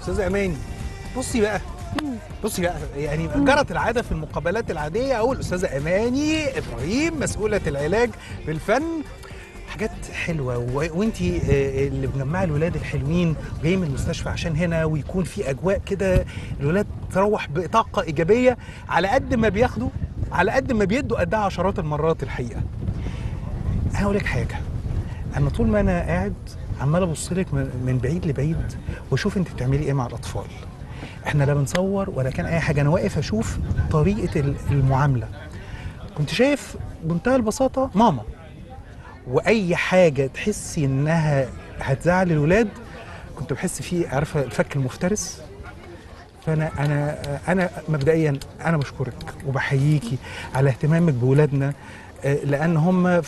استاذه أماني بصي بقى بصي بقى يعني جرت العادة في المقابلات العادية أقول استاذه أماني إبراهيم مسؤولة العلاج بالفن. حاجات حلوة وانت اللي مجمعة الولاد الحلوين جايين من المستشفى عشان هنا ويكون في أجواء كده الولاد تروح بطاقة إيجابية على قد ما بياخدوا على قد ما بيدوا قدها عشرات المرات الحقيقة. أقول لك حاجة أنا طول ما أنا قاعد عمال أبص لك من بعيد لبعيد وأشوف أنت بتعملي إيه مع الأطفال. إحنا لا بنصور ولا كان أي حاجة. أنا واقف أشوف طريقة ال- المعاملة. كنت شايف بمنتهى البساطة ماما. وأي حاجة تحسي إنها هتزعل الولاد كنت بحس فيه عارفة الفك المفترس. فانا أنا أنا مبدئيا أنا بشكرك وبحييكي على اهتمامك بولادنا آه، لأن هم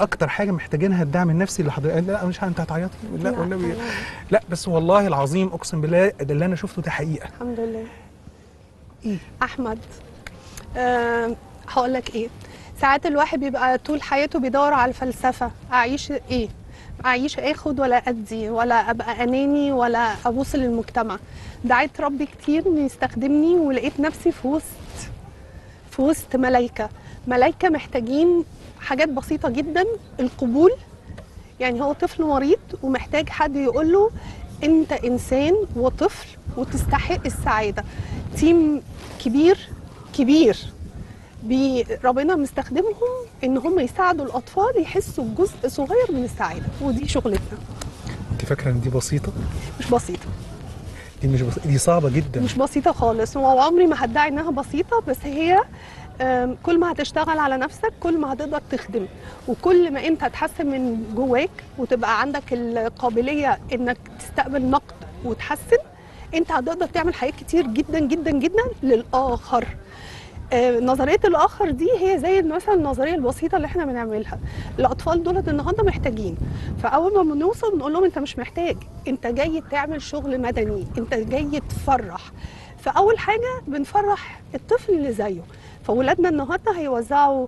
أكتر حاجة محتاجينها الدعم النفسي اللي حضرتك لا مش أنت هتعيطي؟ لا والنبي لا. بس والله العظيم أقسم بالله ده اللي أنا شفته ده حقيقة. الحمد لله. إيه؟ أحمد أه هقول لك إيه. ساعات الواحد بيبقى طول حياته بيدور على الفلسفة. أعيش إيه؟ أعيش آخد ولا أدي؟ ولا أبقى أناني ولا ابص للمجتمع؟ دعيت ربي كتير إنه يستخدمني ولقيت نفسي في وسط في وسط ملايكة. ملايكة محتاجين حاجات بسيطة جدا القبول. يعني هو طفل مريض ومحتاج حد يقول له أنت إنسان وطفل وتستحق السعادة. تيم كبير كبير. بي ربنا مستخدمهم إن هم يساعدوا الأطفال يحسوا بجزء صغير من السعادة ودي شغلتنا. أنت فاكرة إن دي بسيطة؟ مش بسيطة. دي مش بسيطة دي صعبة جدا. مش بسيطة خالص. وعمري ما هدعي إنها بسيطة بس هي كل ما هتشتغل على نفسك كل ما هتقدر تخدم. وكل ما انت تحسن من جواك وتبقى عندك القابلية انك تستقبل نقد وتحسن انت هتقدر تعمل حاجات كتير جدا جدا جدا للآخر. نظرية الآخر دي هي زي مثلا النظرية البسيطة اللي إحنا بنعملها. الأطفال دولت النهارده محتاجين فأول ما بنوصل بنقول لهم انت مش محتاج انت جاي تعمل شغل مدني انت جاي تفرح. فأول حاجة بنفرح الطفل اللي زيه. فولادنا النهارده هيوزعوا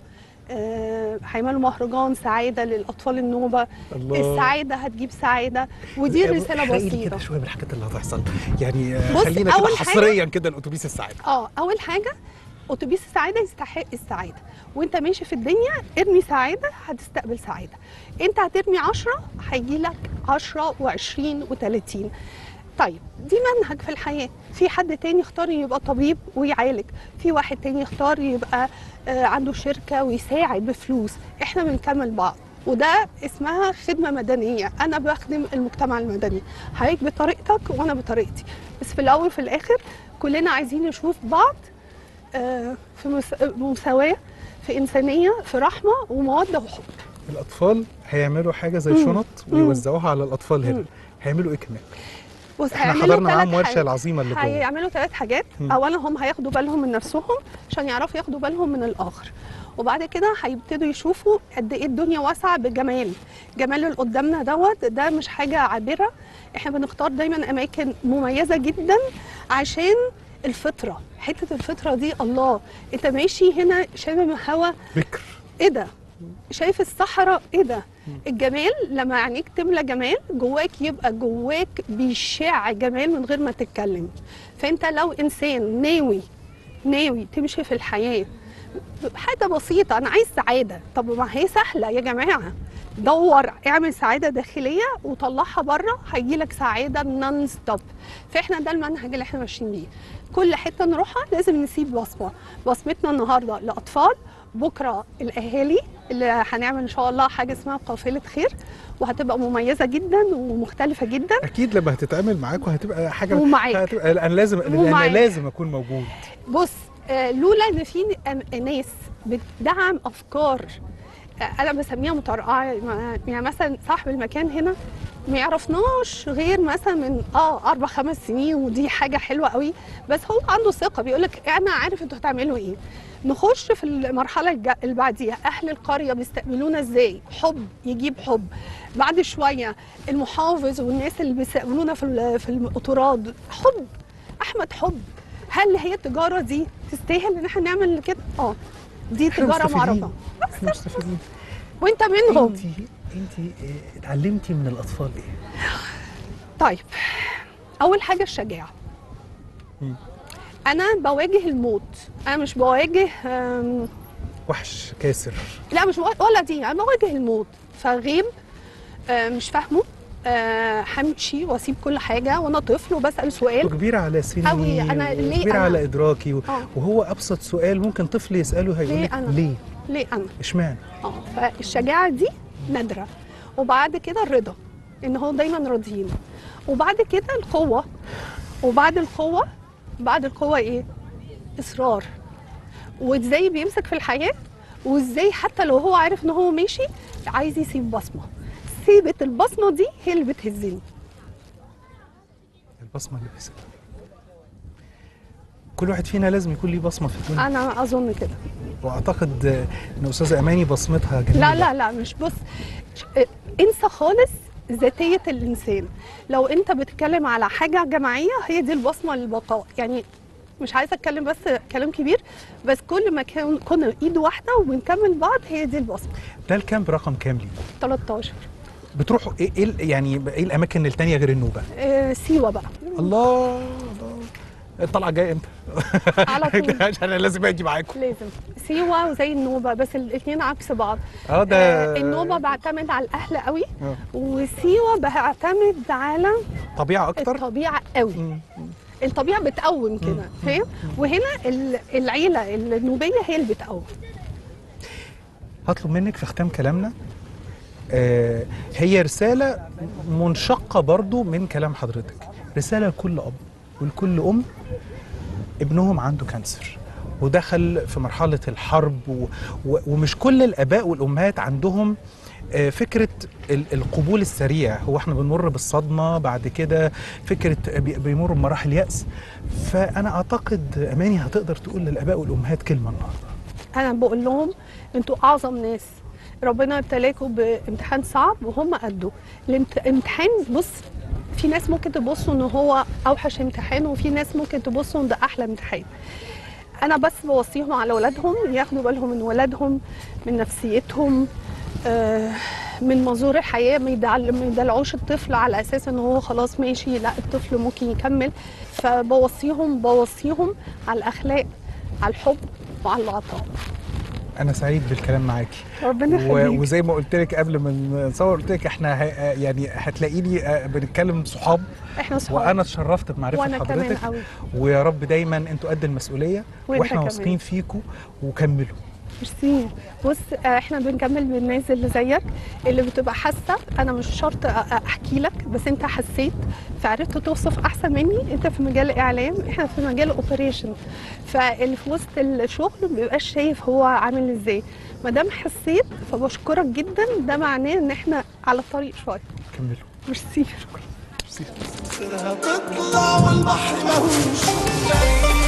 آه، هيعملوا مهرجان سعاده للاطفال النوبه. الله. السعاده هتجيب سعاده. ودي رساله بسيطة. كده شوية من الحاجات اللي هتحصل. يعني آه، خلينا كده حصريا كده الأتوبيس السعادة. آه أول حاجة أتوبيس السعادة يستحق السعادة. وأنت ماشي في الدنيا ارمي سعادة هتستقبل سعادة. أنت هترمي 10 هيجي لك 10 و20 و30 طيب دي منهج في الحياة. في حد تاني يختار يبقى طبيب ويعالج. في واحد تاني يختار يبقى آه، عنده شركة ويساعد بفلوس. إحنا بنكمل بعض. وده اسمها خدمة مدنية. أنا بخدم المجتمع المدني. حضرتك بطريقتك وأنا بطريقتي. بس في الأول وفي الآخر كلنا عايزين نشوف بعض آه، في مس- مساواة في إنسانية في رحمة ومودة وحب. الأطفال هيعملوا حاجة زي. شنط. ويوزعوها على الأطفال هنا. هيعملوا إيه كمان؟ بص إحنا حضرنا معاهم ورشة. العظيمة اللي جوه. هيعملوا ثلاث حاجات. اولا هم هياخدوا بالهم من نفسهم عشان يعرفوا ياخدوا بالهم من الآخر. وبعد كده هيبتدوا يشوفوا قد إيه الدنيا واسعة بجمال. جمال اللي قدامنا دوت ده مش حاجة عابرة. إحنا بنختار دايما أماكن مميزة جدا عشان الفطرة. حتة الفطرة دي الله أنت ماشي هنا شامم هوا. بكر. إيه ده؟ شايف الصحراء؟ إيه ده؟ الجمال لما عينيك تملى جمال جواك يبقى جواك بيشع جمال من غير ما تتكلم. فأنت لو إنسان ناوي ناوي تمشي في الحياة حاجة بسيطة أنا عايز سعادة. طب ما هي سهلة يا جماعة. دور اعمل سعادة داخلية وطلعها بره هيجي لك سعادة نون ستوب فإحنا ده المنهج اللي إحنا ماشيين بيه. كل حتة نروحها لازم نسيب بصمة. بصمتنا النهارده لأطفال بكرة الأهالي اللي هنعمل إن شاء الله حاجة اسمها قافلة خير وهتبقى مميزة جدا ومختلفة جدا. أكيد لما هتتعامل معاكم هتبقى حاجة ومعاك. هتبقى أنا لازم أنا ومعاك. لازم أكون موجود. بص آه، لولا إن في ناس بتدعم أفكار آه، أنا بسميها مطرقعه يعني مثلا صاحب المكان هنا ما يعرفناش غير مثلا من آه أربع خمس سنين ودي حاجة حلوة قوي. بس هو عنده ثقة بيقول لك أنا عارف أنتوا هتعملوا إيه. نخش في المرحلة اللي بعديها أهل القرية بيستقبلونا إزاي؟ حب يجيب حب. بعد شوية المحافظ والناس اللي بيستقبلونا في في القطارات حب. أحمد حب. هل هي التجارة دي تستاهل إن إحنا نعمل كده؟ آه. دي تجارة إحنا مستفيدين. وأنت منهم. انت انت اتعلمتي من الأطفال إيه؟ طيب. أول حاجة الشجاعة. أنا بواجه الموت. أنا مش بواجه وحش كاسر. لا مش ولا دي أنا بواجه الموت. فغيب آه، مش فاهمه. آه، همشي وأسيب كل حاجة وأنا طفل وبسأل سؤال. وكبير على سني أوي، أنا ليه كبير أنا؟ على إدراكي و- آه. وهو أبسط سؤال ممكن طفل يسأله هيقول ليه أنا؟ ليه؟ ليه أنا؟ إشمعنى؟ آه فالشجاعة دي نادرة. وبعد كده الرضا إن هو دايما راضيين. وبعد كده القوة. وبعد القوة بعد القوة إيه؟ إصرار. وإزاي بيمسك في الحياة؟ وإزاي حتى لو هو عارف إن هو ماشي عايز يسيب بصمة. سيبه البصمة دي هي اللي بتهزني. البصمة اللي بيسيبها كل واحد فينا لازم يكون ليه بصمة في الدنيا. أنا أظن كده. وأعتقد إن أستاذة أماني بصمتها جميلة. لا لا لا مش بص انسى خالص ذاتية الإنسان. لو أنت بتتكلم على حاجة جماعية هي دي البصمة للبقاء. يعني مش عايزة أتكلم بس كلام كبير بس كل ما كان كنا إيد واحدة وبنكمل بعض هي دي البصمة. ده الكامب رقم كام ليكم 13 بتروحوا إيه إيه يعني إيه الأماكن التانية غير النوبة؟ آه سيوة بقى. الله! الطلعة جاية إمتى؟ على طول. أنا لازم أجي معاكم. لازم. سيوة وزي النوبة بس الاثنين عكس بعض. آه ده آه، النوبة بعتمد على الأهل قوي آه. وسيوة بعتمد على طبيعة أكتر؟ الطبيعة قوي. مم. الطبيعة بتقوم كده فاهم؟ وهنا ال- العيلة النوبية هي اللي بتقوم. هطلب منك في ختام كلامنا آه هي رسالة منشقة برضو من كلام حضرتك. رسالة لكل أب. ولكل أم ابنهم عنده كانسر ودخل في مرحلة الحرب و و ومش كل الآباء والأمهات عندهم آه، فكرة ال- القبول السريع. هو إحنا بنمر بالصدمة بعد كده فكرة بي- بيمروا بمراحل يأس. فأنا أعتقد أماني هتقدر تقول للآباء والأمهات كلمة النهاردة. أنا بقول لهم أنتوا أعظم ناس. ربنا ابتلاكم بامتحان صعب وهم قدوا الامت- الامتحان بص في ناس ممكن تبصوا إن هو أوحش امتحان وفي ناس ممكن تبصوا إن ده أحلى امتحان. أنا بس بوصيهم على اولادهم ياخدوا بالهم من ولادهم من نفسيتهم آه، من منظور الحياة ما يدلعوش الطفل على أساس إن هو خلاص ماشي لا الطفل ممكن يكمل. فبوصيهم بوصيهم على الأخلاق على الحب وعلى العطاء. أنا سعيد بالكلام معاكي. ربنا يخليك. وزي ما قلت لك قبل ما نصور قلت لك إحنا يعني هتلاقيني آه، بنتكلم صحاب. إحنا صحاب. وأنا اتشرفت بمعرفة حضرتك. ويا رب دايما أنتوا قد المسؤولية. وإحنا. واثقين فيكم وكملوا. ميرسي. بص آه، إحنا بنكمل بالناس اللي زيك اللي بتبقى حاسة. أنا مش شرط أحكي لك بس أنت حسيت فعرفت توصف أحسن مني. أنت في مجال الاعلام إحنا في مجال operation فاللي في وسط الشغل ما بيبقاش شايف هو عامل إزاي. ما دام حسيت فبشكرك جدا. ده معناه إن إحنا على الطريق شوية. كملوا ميرسي. شكرا. ميرسي. والبحر مهوش